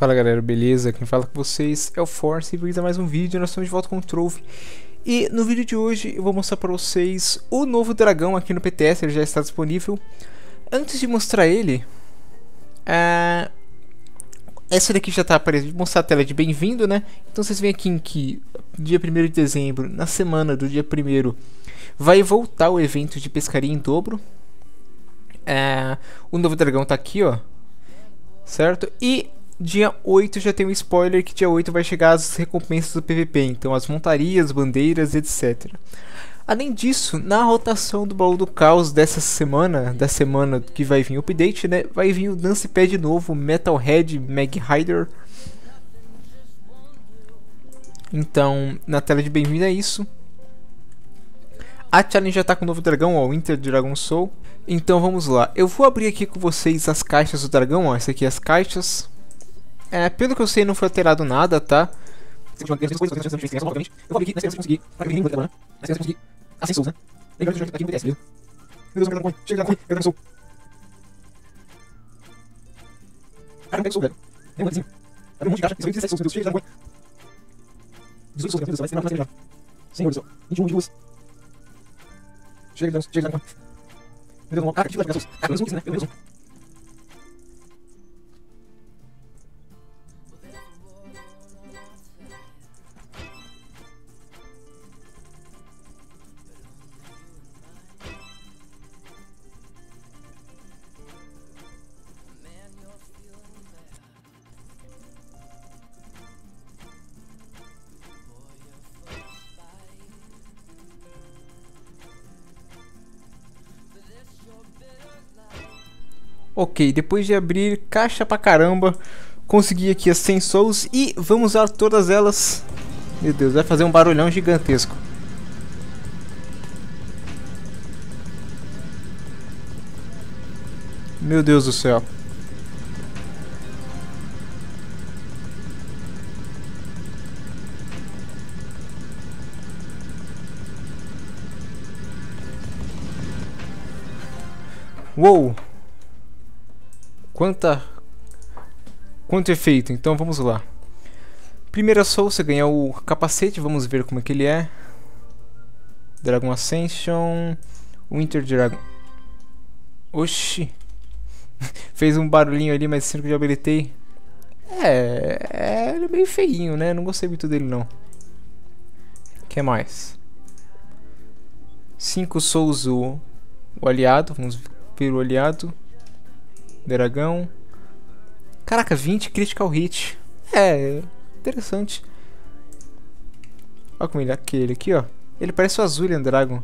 Fala galera, beleza? Quem fala com vocês é o Force e bem a mais um vídeo, nós estamos de volta com o Trove E no vídeo de hoje eu vou mostrar para vocês o novo dragão aqui no PTS, ele já está disponível. Antes de mostrar ele, uh, essa daqui já está aparecendo, vou mostrar a tela de bem-vindo né? Então vocês veem aqui em que dia 1 de dezembro, na semana do dia 1 vai voltar o evento de pescaria em dobro. Uh, O novo dragão está aqui ó. Certo? E dia 8 já tem um spoiler que dia 8 vai chegar as recompensas do PVP, então as montarias, bandeiras, etc. Além disso, na rotação do baú do caos dessa semana, da semana que vai vir o update, né? Vai vir o Dance Pad novo, Metalhead Mag Rider. Então, na tela de bem-vindo é isso. A challenge já tá com o novo dragão, ó, o Winter Dragon Soul. Então vamos lá. Eu vou abrir aqui com vocês as caixas do dragão, ó. Essa aqui é as caixas. É, pelo que eu sei, não foi alterado nada, tá? Eu vou abrir aqui na de conseguir. Né? De né? Eu aqui no BTS? Meu Deus, eu quero coin. Chega. Eu quero. Tem um um monte de caixa. Isso aí 17 souls, meu Deus. Chega, coin. 18 souls, meu Deus. Vai ser mais já. Senhor, Deus. 21, 22. Chega. Chega, coin. Meu Deus. Ah, de. Ah, pelo menos um 15, né? Menos um. Ok, depois de abrir caixa pra caramba, consegui aqui as 100 souls e vamos usar todas elas. Meu Deus, vai fazer um barulhão gigantesco. Meu Deus do céu. Uou! Quanta... Quanto efeito, então vamos lá. Primeira soul, você ganha o capacete, vamos ver como é que ele é. Dragon Ascension... Winter Dragon... Oxi! Fez um barulhinho ali, mas sempre que eu habilitei... É, é, ele é meio feinho, né? Não gostei muito dele, não. Que mais? 5 souls o, o aliado, vamos ver o aliado. Dragão. Caraca, 20 critical hit. É, interessante. Olha como ele é aquele aqui, ó. Ele parece o Azulian Dragon.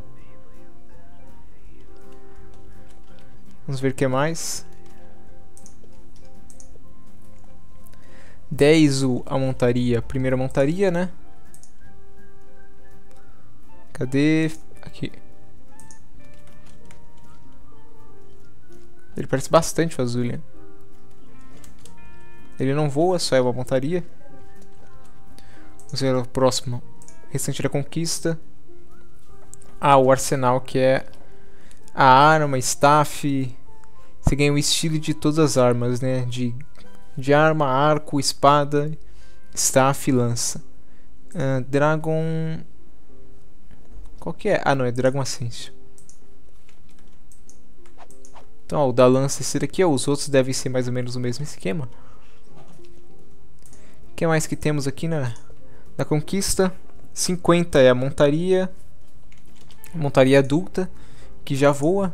Vamos ver o que mais. 10 o, a montaria. Primeira montaria, né? Cadê? Aqui. Ele parece bastante o Azulian. Ele não voa, só é uma montaria. Vamos ver o próximo. Restante da conquista. Ah, o arsenal que é a arma, staff. Você ganha o estilo de todas as armas, né? De, de arma, arco, espada, staff e lança. Uh, Dragon... Qual que é? Ah, não, é Dragon Ascension. Então, ó, o da lança esse daqui, ó, os outros devem ser mais ou menos o mesmo esquema. O que mais que temos aqui na, na conquista? 50 é a montaria, montaria adulta, que já voa,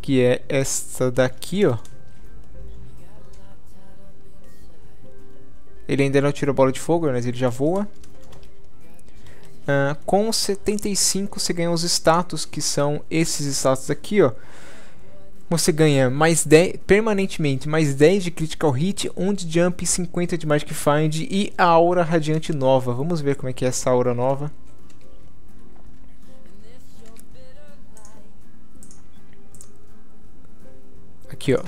que é esta daqui, ó. Ele ainda não tira bola de fogo, mas ele já voa. Uh, com 75 você ganha os status, que são esses status aqui, ó você ganha mais 10 permanentemente mais 10 de critical hit, 1 de jump e 50 de magic find e a aura radiante nova. Vamos ver como é que é essa aura nova. Aqui, ó.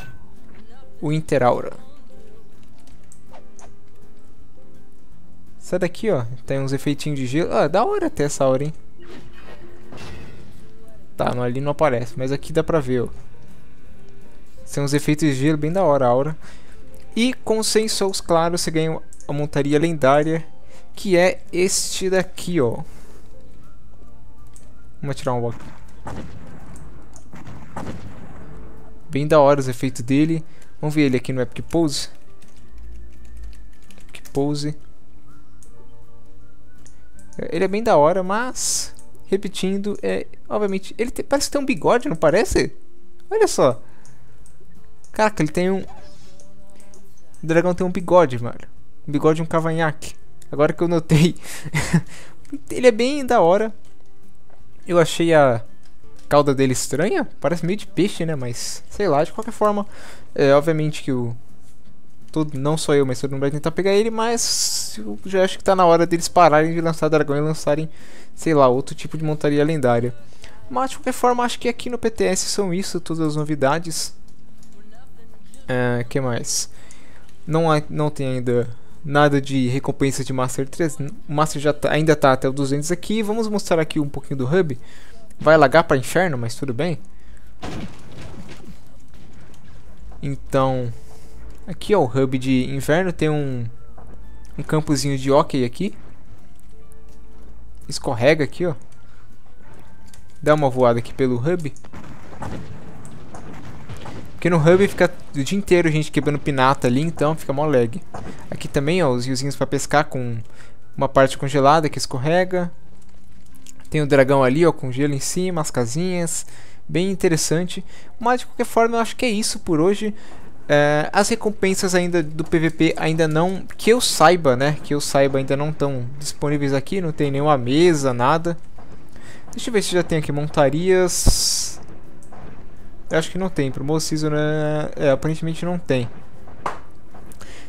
O Inter Aura. Sai daqui, ó. Tem uns efeitinhos de gelo. Ah, da hora até essa aura, hein. Tá, ali não aparece, mas aqui dá pra ver, ó. Tem uns efeitos de gelo bem da hora, aura. E com 100 souls, claro, você ganha a montaria lendária, que é este daqui, ó. Vamos tirar um bloco. Bem da hora os efeitos dele. Vamos ver ele aqui no Epic Pose. Epic Pose. Ele é bem da hora, mas repetindo, é, obviamente, ele tem, parece ter um bigode, não parece? Olha só. Caraca, ele tem um o dragão tem um bigode, mano. Um bigode e um cavanhaque. Agora que eu notei. ele é bem da hora. Eu achei a cauda dele estranha. Parece meio de peixe, né? Mas, sei lá, de qualquer forma. É, obviamente que o todo, não só eu, mas todo mundo vai tentar pegar ele, mas eu já acho que tá na hora deles pararem de lançar dragão e lançarem, sei lá, outro tipo de montaria lendária. Mas de qualquer forma, acho que aqui no PTS são isso, todas as novidades. É, que mais? Não, há, não tem ainda nada de recompensa de Master 3. O Master já tá, ainda tá até o 200 aqui. Vamos mostrar aqui um pouquinho do hub. Vai lagar para inferno, mas tudo bem. Então, Aqui é o hub de inverno, tem um, um campozinho de hockey aqui. Escorrega aqui, ó. Dá uma voada aqui pelo hub. Porque no hub fica o dia inteiro gente quebrando pinata ali, então fica mó lag. Aqui também, ó, os riozinhos para pescar com uma parte congelada que escorrega. Tem o dragão ali, ó, com gelo em cima, as casinhas. Bem interessante. Mas de qualquer forma, eu acho que é isso por hoje. É, as recompensas ainda do PVP ainda não, que eu saiba, né? Que eu saiba ainda não estão disponíveis aqui, não tem nenhuma mesa, nada. Deixa eu ver se já tem aqui montarias. Acho que não tem, pro Season né? é, aparentemente não tem.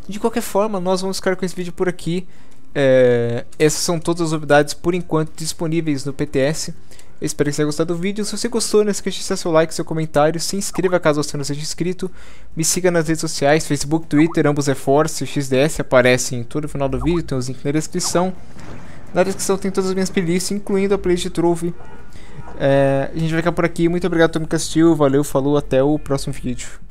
De qualquer forma, nós vamos ficar com esse vídeo por aqui. É, essas são todas as novidades por enquanto disponíveis no PTS. Eu espero que você tenha gostado do vídeo. Se você gostou, não esqueça de deixar seu like, seu comentário, se inscreva caso você não seja inscrito. Me siga nas redes sociais, Facebook, Twitter, ambos é Force, XDS aparece em todo o final do vídeo, tem os links na descrição. Na descrição tem todas as minhas playlists, incluindo a playlist de Trove. É, a gente vai ficar por aqui. Muito obrigado me assistiu. Valeu, falou, até o próximo vídeo.